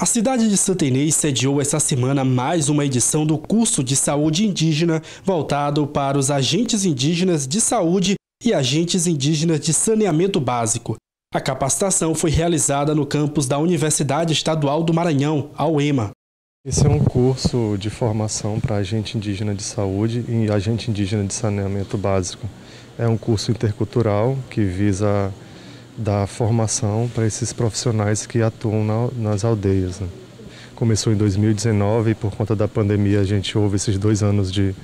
A cidade de Santa Inês sediou essa semana mais uma edição do curso de saúde indígena voltado para os agentes indígenas de saúde e agentes indígenas de saneamento básico. A capacitação foi realizada no campus da Universidade Estadual do Maranhão, a UEMA. Esse é um curso de formação para agente indígena de saúde e agente indígena de saneamento básico. É um curso intercultural que visa da formação para esses profissionais que atuam na, nas aldeias. Né? Começou em 2019 e por conta da pandemia a gente houve esses dois anos de,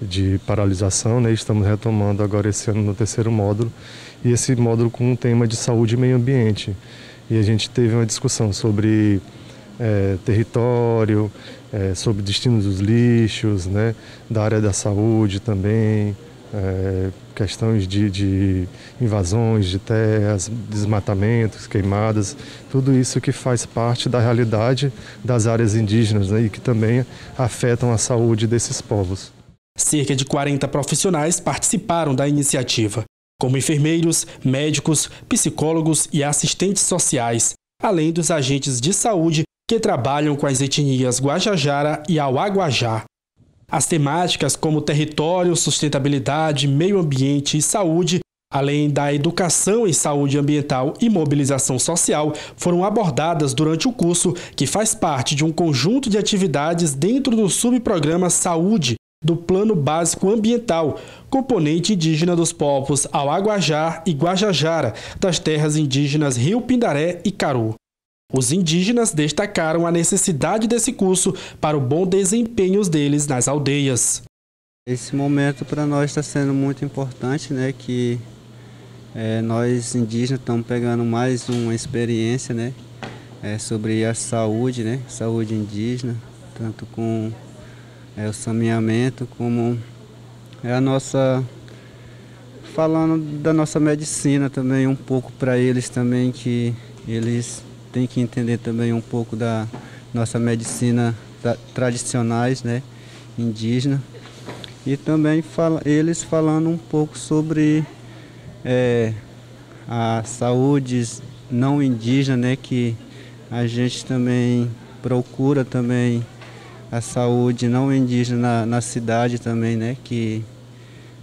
de paralisação, né? estamos retomando agora esse ano no terceiro módulo e esse módulo com um tema de saúde e meio ambiente. E a gente teve uma discussão sobre é, território, é, sobre destino dos lixos, né? da área da saúde também, é, questões de, de, invasões de terras, desmatamentos, queimadas, tudo isso que faz parte da realidade das áreas indígenas né, e que também afetam a saúde desses povos. Cerca de 40 profissionais participaram da iniciativa, como enfermeiros, médicos, psicólogos e assistentes sociais, além dos agentes de saúde que trabalham com as etnias Guajajara e Auaguajá. As temáticas como território, sustentabilidade, meio ambiente e saúde, além da educação em saúde ambiental e mobilização social, foram abordadas durante o curso, que faz parte de um conjunto de atividades dentro do subprograma Saúde do Plano Básico Ambiental, componente indígena dos povos Auaguajá e Guajajara, das terras indígenas Rio Pindaré e Caru. Os indígenas destacaram a necessidade desse curso para o bom desempenho deles nas aldeias. Esse momento para nós está sendo muito importante, né? Que é, nós indígenas estamos pegando mais uma experiência, né? É, sobre a saúde, né? Saúde indígena, tanto com é, o saneamento como é a nossa falando da nossa medicina também um pouco para eles também que eles tem que entender também um pouco da nossa medicina tradicionais, né, indígena. E também fala, eles falando um pouco sobre é, a saúde não indígena, né, que a gente também procura também a saúde não indígena na, na cidade também, né, que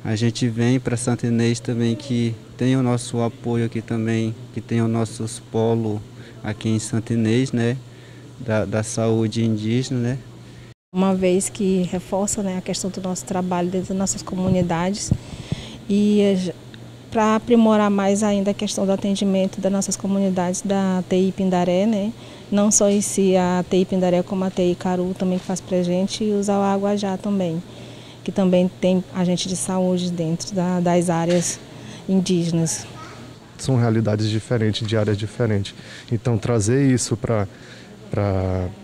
a gente vem para Santa Inês também que tem o nosso apoio aqui também, que tem os nossos polos aqui em Santa Inês, né, da, da saúde indígena, né. Uma vez que reforça né, a questão do nosso trabalho dentro das nossas comunidades e para aprimorar mais ainda a questão do atendimento das nossas comunidades da TI Pindaré, né? não só em si a TI Pindaré, como a TI Caru também que faz gente, e usar o Aguajá também, que também tem agente de saúde dentro da, das áreas indígenas são realidades diferentes, de áreas diferentes. Então, trazer isso para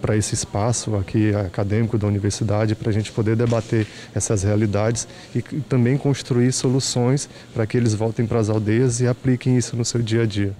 para esse espaço aqui acadêmico da universidade, para a gente poder debater essas realidades e também construir soluções para que eles voltem para as aldeias e apliquem isso no seu dia a dia.